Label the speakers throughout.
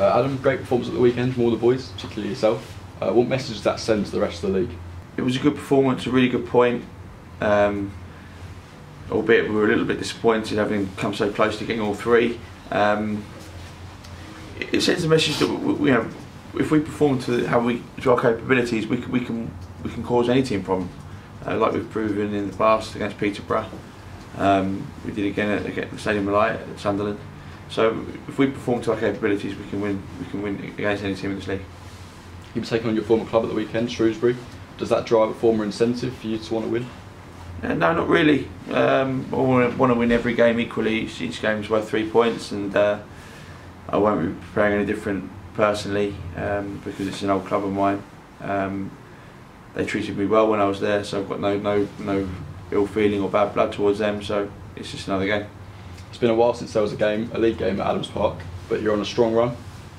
Speaker 1: Uh, Adam, great performance at the weekend from all the boys, particularly yourself. Uh, what message does that send to the rest of the league?
Speaker 2: It was a good performance, a really good point. Um, albeit we were a little bit disappointed having come so close to getting all three. Um, it sends a message that we, we have. If we perform to how we to our capabilities, we can we can we can cause any team problem, uh, like we've proven in the past against Peterborough. Um, we did again at, at Stadium of Light at Sunderland. So if we perform to our capabilities, we can win. We can win against any team in this league.
Speaker 1: You've taken on your former club at the weekend, Shrewsbury. Does that drive a former incentive for you to want to win?
Speaker 2: Uh, no, not really. Um, I want to win every game equally. Each, each game's worth three points, and uh, I won't be preparing any different personally um, because it's an old club of mine. Um, they treated me well when I was there, so I've got no no no ill feeling or bad blood towards them. So it's just another game.
Speaker 1: It's been a while since there was a game, a league game at Adams Park, but you're on a strong run.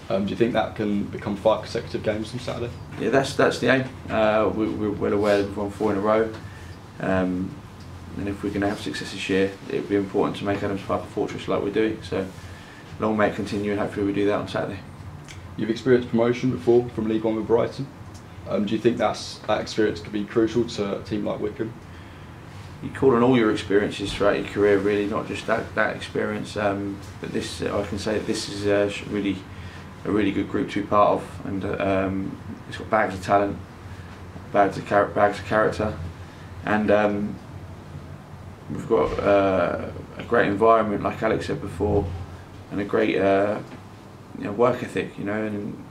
Speaker 1: Um, do you think that can become five consecutive games on Saturday?
Speaker 2: Yeah, that's that's the aim. Uh, we, we're well aware that we've won four in a row. Um, and if we're going to have success this year, it would be important to make Adams Park a fortress like we're doing. So long may it continue, and hopefully we do that on Saturday.
Speaker 1: You've experienced promotion before from League One with Brighton. Um, do you think that's that experience could be crucial to a team like Wycombe?
Speaker 2: You call on all your experiences throughout your career, really, not just that that experience. Um, but this, I can say, this is uh, really a really good group to be part of, and uh, um, it's got bags of talent, bags of char- bags of character, and um, we've got uh, a great environment, like Alex said before, and a great uh, you know, work ethic. You know, and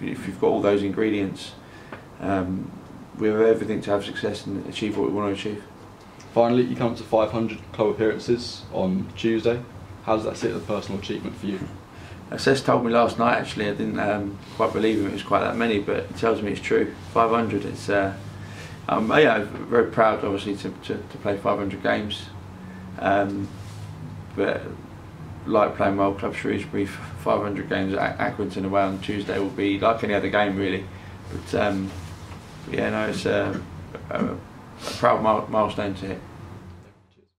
Speaker 2: if you've got all those ingredients, um, we have everything to have success and achieve what we want to achieve.
Speaker 1: Finally, you come up to 500 club appearances on Tuesday. How does that sit as a personal achievement for you?
Speaker 2: Assess told me last night. Actually, I didn't um, quite believe him. It was quite that many, but he tells me it's true. 500. It's uh, um, yeah, I'm very proud, obviously, to, to, to play 500 games. Um, but like playing World club Shrewsbury, 500 games at Accrington away on Tuesday will be like any other game, really. But um, yeah, no, it's a, a proud milestone to hit.